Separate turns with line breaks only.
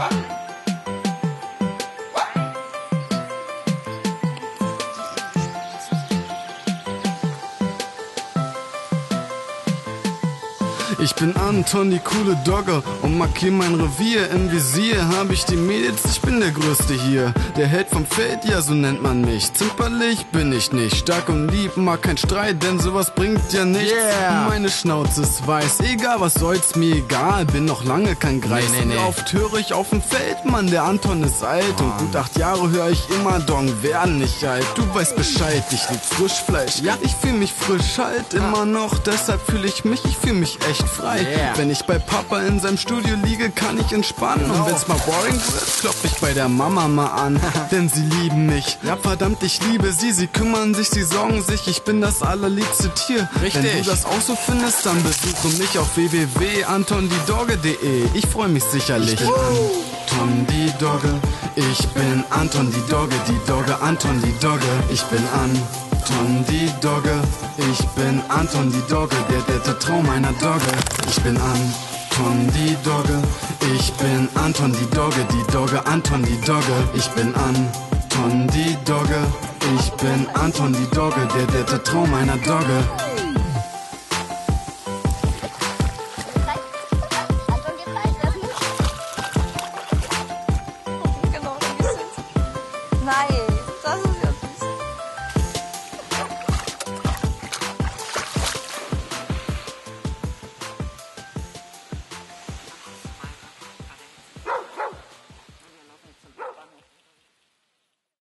Bye. Ich bin Anton, die coole Dogge und markier mein Revier. Im Visier hab ich die Mädels, ich bin der Größte hier. Der Held vom Feld, ja so nennt man mich. Zimperlich bin ich nicht, stark und lieb, mag kein Streit, denn sowas bringt ja nichts.
Yeah.
Meine Schnauze ist weiß, egal was soll's mir egal, bin noch lange kein Greis.
Nee, nee, nee.
Oft höre ich auf dem Feld, Mann, der Anton ist alt und gut acht Jahre höre ich immer Dong, werden nicht alt. Du weißt Bescheid, ich lieb Frischfleisch.
Ja.
Ich fühl mich frisch halt immer noch, deshalb fühle ich mich, ich fühl mich echt frei.
Yeah.
Wenn ich bei Papa in seinem Studio liege, kann ich entspannen.
Genau.
Und wenn's mal boring wird, klopf ich bei der Mama mal an. Denn sie lieben mich. Ja, verdammt, ich liebe sie. Sie kümmern sich, sie sorgen sich. Ich bin das allerliebste Tier.
Richtig.
Wenn du das auch so findest, dann besuche mich auf www.antondidogge.de. Ich freue mich sicherlich. Anton die Dogge. Ich bin Anton die Dogge. Die Dogge, Anton die Dogge. Ich bin Anton die Dogge. Ich bin Anton die Dogge, der, der, der Traum einer Dogge. Ich bin Anton die Dogge. Ich bin Anton die Dogge, die Dogge, Anton die Dogge. Ich bin Anton die Dogge. Ich bin Anton die Dogge, der, der, der Traum einer Dogge. Nein.